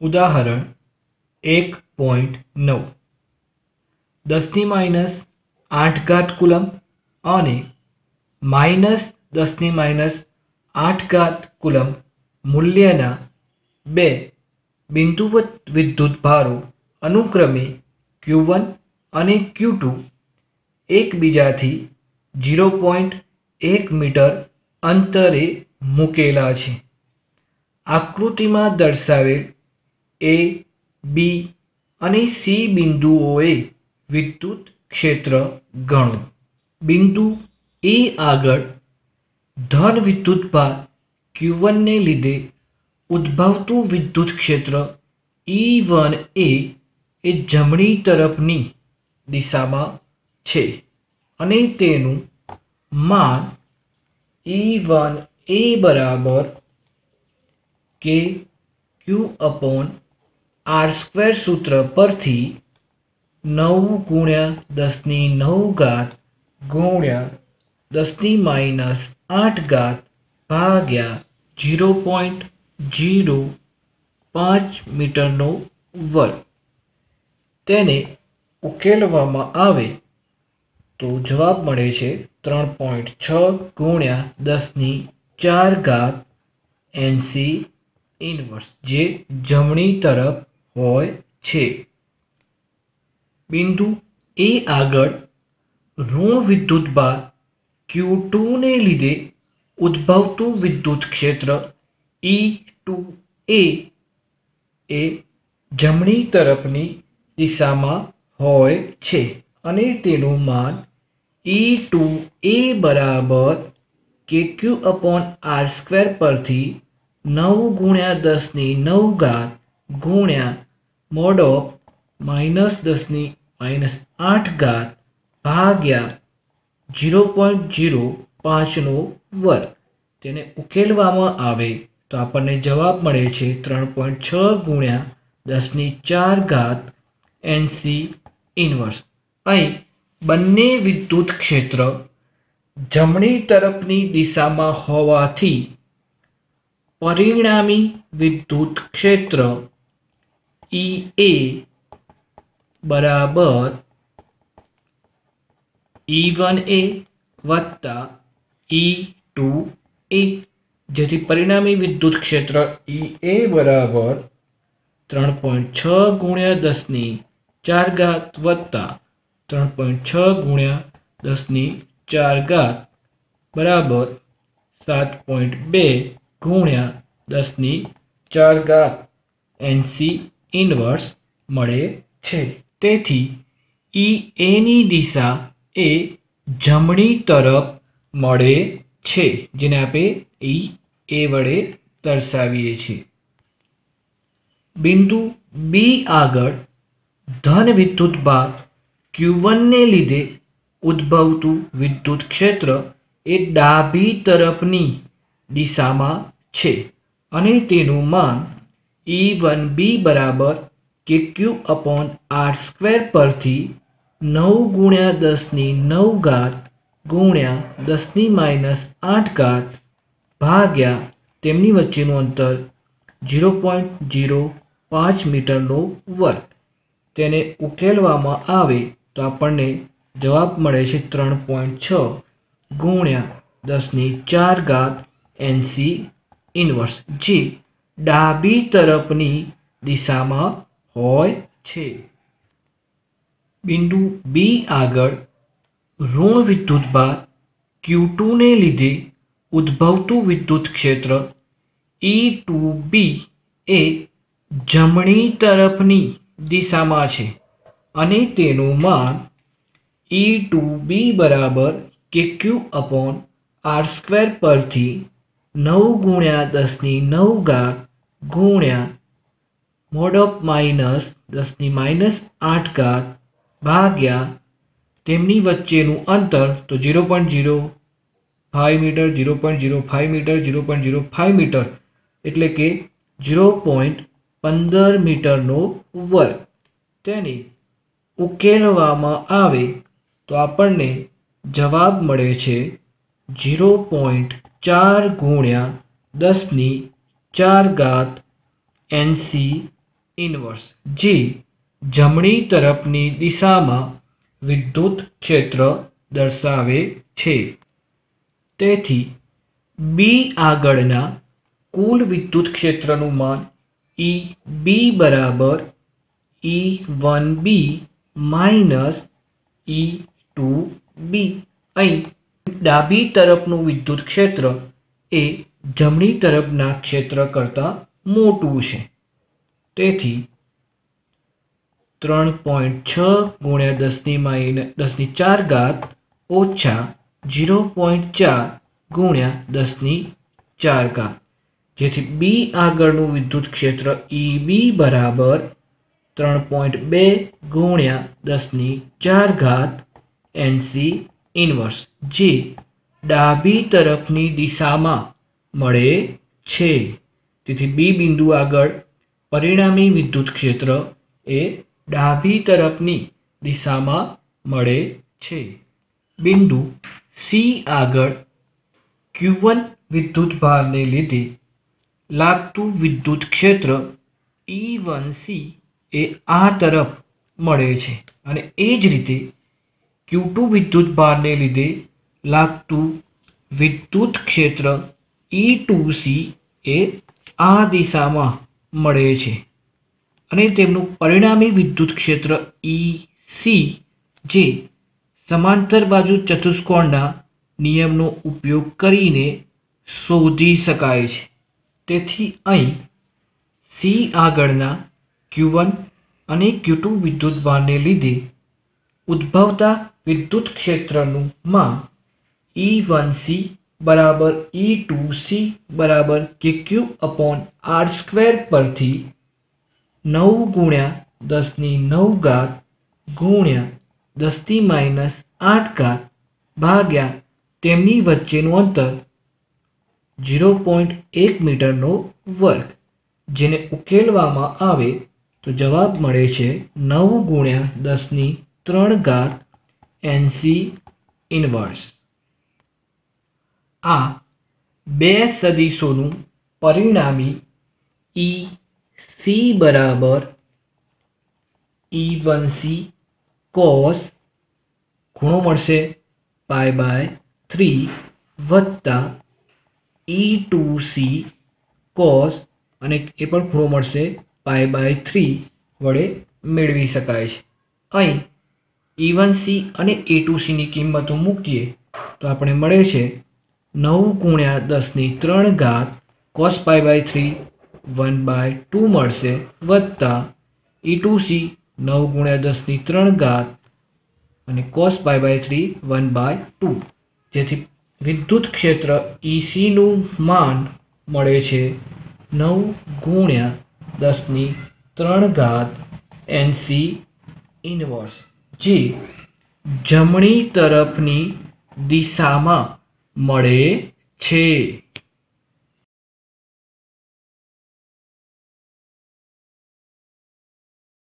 ઉદાહરણ એક પોઈન્ટ નવ. દસની માઇનસ આઠ ઘાત કુલમ અને માઇનસ દસની માઇનસ આઠ ઘાત કુલમ મૂલ્યના બે બિંદુવત વિદ્યુત ભારો અનુક્રમે ક્યુ વન અને ક્યુ ટુ એકબીજાથી ઝીરો પોઈન્ટ એક મીટર અંતરે મૂકેલા છે. આકૃતિમાં દર્શાવેલ એ, બી અને સી બિંદુઓએ વિદ્યુત ક્ષેત્ર ગણો. બિંદુ એ આગળ ધન વિદ્યુતભાર ક્યુ વનને લીધે ઉદ્ભવતું વિદ્યુત ક્ષેત્ર ઈ વન એ એ જમણી તરફની દિશામાં છે અને તેનું માન ઈ વન એ બરાબર કે ક્યુ અપોન આર સ્ક્વેર સૂત્ર પરથી નવ ગુણ્યા દસની નવ ઘાત ગુણ્યા દસની માઇનસ આઠ ઘાત ભાગ્યા જીરો પોઈન્ટ જીરો પાંચ મીટરનો વર્ગ. તેને ઉકેલવામાં આવે તો જવાબ મળે છે ત્રણ પોઈન્ટ છ ગુણ્યા દસની ચાર ઘાત એનસી ઇનવર્સ, જે જમણી તરફ હોય છે. બિંદુ એ આગળ ઋણ વિદ્યુતભાર ક્યુ ટુને લીધે ઉદ્ભવતું વિદ્યુત ક્ષેત્ર ઈ ટુ એ એ જમણી તરફની દિશામાં હોય છે અને તેનું માન ઈ ટુ એ બરાબર કે ક્યુ અપોન આર સ્ક્વેર પરથી નવ ગુણ્યા દસની નવ ઘાત ગુણ્યા મોડ માઇનસ દસની માઇનસ આઠ ઘાત ભાગ્યા જીરો પોઈન્ટ જીરો પાંચનો વર્ગ. તેને ઉકેલવામાં આવે તો આપણને જવાબ મળે છે ત્રણ પોઈન્ટ છ ગુણ્યા દસની ચાર ઘાત એનસી ઇનવર્સ. અહીં બંને વિદ્યુત ક્ષેત્ર જમણી તરફની દિશામાં હોવાથી પરિણામી વિદ્યુત ક્ષેત્ર ઈ એ બરાબર ઈ વન એ વત્તા ઈ ટુ એ જેથી પરિણામી વિદ્યુત ક્ષેત્ર ઈ એ બરાબર ત્રણ પોઈન્ટ છ ગુણ્યા દસની ચાર ઘાત વત્તા ત્રણ પોઈન્ટ છ ગુણ્યા દસની ચાર ઘાત બરાબર સાત પોઈન્ટ બે ગુણ્યા દસની ચાર ઘાત એનસી ઇનવર્સ મળે છે. તેથી, ઈ એની દિશા એ જમણી તરફ મળે છે, જેને આપણે ઈ એ વડે દર્શાવીએ છીએ. બિંદુ બી આગળ ધન વિદ્યુતભાર ક્યુ વનને લીધે ઉદ્ભવતું વિદ્યુત ક્ષેત્ર એ ડાબી તરફની દિશામાં છે અને તેનું માન ઈ વન બી બરાબર કે ક્યુ અપોન આર સ્ક્વેર પરથી નવ ગુણ્યા દસની નવ ઘાત ગુણ્યા દસની માઇનસ આઠ ઘાત ભાગ્યા તેમની વચ્ચેનું અંતર ઝીરો પોઈન્ટ ઝીરો પાંચ મીટરનો વર્ગ. તેને ઉકેલવામાં આવે તો આપણને જવાબ મળે છે ત્રણ પોઈન્ટ છ ગુણ્યા દસની ચાર ઘાત એનસી ઇનવર્સ જે ડાબી તરફની દિશામાં હોય છે. બિંદુ બી આગળ ઋણ વિદ્યુતભાર ક્યુ ટુને લીધે ઉદ્ભવતું વિદ્યુત ક્ષેત્ર ઈ ટુ બી એ જમણી તરફની દિશામાં છે અને તેનું માન ઈ ટુ બી બરાબર કે ક્યુ અપોન આર સ્ક્વેર પરથી નવ ગુણ્યા દસની નવ ઘાત ગુણ્યા મોડ ઓફ માઇનસ દસની માઇનસ આઠ ઘાત ભાગ્યા તેમની વચ્ચેનું અંતર તો zero point zero five metre, zero point zero five metre, zero point zero five metre. એટલે કે ઝીરો પોઈન્ટ પંદર મીટરનો વર્ગ તેને ઉકેલવામાં આવે તો આપણને જવાબ મળે છે ઝીરો પોઈન્ટ ચાર ગુણ્યા દસની ચાર ઘાત એનસી ઇનવર્સ જે જમણી તરફની દિશામાં વિદ્યુત ક્ષેત્ર દર્શાવે છે. તેથી બી આગળના કુલ વિદ્યુત ક્ષેત્રનું માન ઈ બી બરાબર E one B minus E two B અહીં ડાબી તરફનું વિદ્યુત ક્ષેત્ર એ જમણી તરફના ક્ષેત્ર કરતાં મોટું છે. તેથી ત્રણ પોઈન્ટ છ ગુણ્યા દસની માઇન, દસની ચાર ઘાત ઓછા ઝીરો પોઈન્ટ ચાર ગુણ્યા દસની ચાર ઘાત. જેથી બી આગળનું વિદ્યુત ક્ષેત્ર ઈ બી બરાબર ત્રણ પોઈન્ટ બે ગુણ્યા દસની ચાર ઘાત એનસી ઇનવર્સ જે ડાબી તરફની દિશામાં મળે છે. તેથી બી બિંદુ આગળ પરિણામી વિદ્યુત ક્ષેત્ર એ ડાબી તરફની દિશામાં મળે છે. બિંદુ સી આગળ ક્યુ વિદ્યુત ભારને લીધે લાગતું વિદ્યુત ક્ષેત્ર ઈ વન સી એ આ તરફ મળે છે. અને એ જ રીતે ક્યુ ટુ વિદ્યુત ભારને લીધે લાગતું વિદ્યુત ક્ષેત્ર ઈ ટુ સી એ આ દિશામાં મળે છે અને તેમનું પરિણામી વિદ્યુત ક્ષેત્ર ઈ સી જે સમાંતર બાજુ ચતુષ્કોણના નિયમનો ઉપયોગ કરીને શોધી શકાય છે. તેથી અહીં સી આગળના ક્યુ વન અને ક્યુ ટુ વિદ્યુતભારને લીધે ઉદ્ભવતા વિદ્યુત ક્ષેત્રનું માં ઈ વન સી બરાબર ઈ ટુ સી બરાબર કે ક્યુ અપોન આર સ્ક્વેર પરથી નવ ગુણ્યા દસની નવ ઘાત ગુણ્યા દસથી માઇનસ આઠ ઘાત ભાગ્યા તેમની વચ્ચેનું અંતર ઝીરો પોઈન્ટ એક મીટરનો વર્ગ. જેને ઉકેલવામાં આવે તો જવાબ મળે છે નવ ગુણ્યા દસની ત્રણ ઘાત એનસી ઇનવર્સ આ બે સદીશોનું પરિણામી ઈ સી બરાબર ઈ વન સી કોસ ખૂણો મળશે પાય બાય થ્રી વત્તા ઈ ટુ સી કોસ અને એ પણ ખૂણો મળશે પાય બાય થ્રી વડે મેળવી શકાય છે. અહીં ઈ વન સી અને એ ટુ સીની કિંમતો મૂકીએ તો આપણે મળે છે નવ ગુણ્યા દસની ત્રણ ઘાત cos pi by three one by two મળશે વત્તા ઈ ટુ સી નવ ગુણ્યા દસની ત્રણ ઘાત અને cos pi by three one by two જેથી વિદ્યુત ક્ષેત્ર ઈસીનું માન મળે છે નવ ગુણ્યા દસની ત્રણ ઘાત એનસી ઇનવર્સ જે જમણી તરફની દિશામાં મળે છે.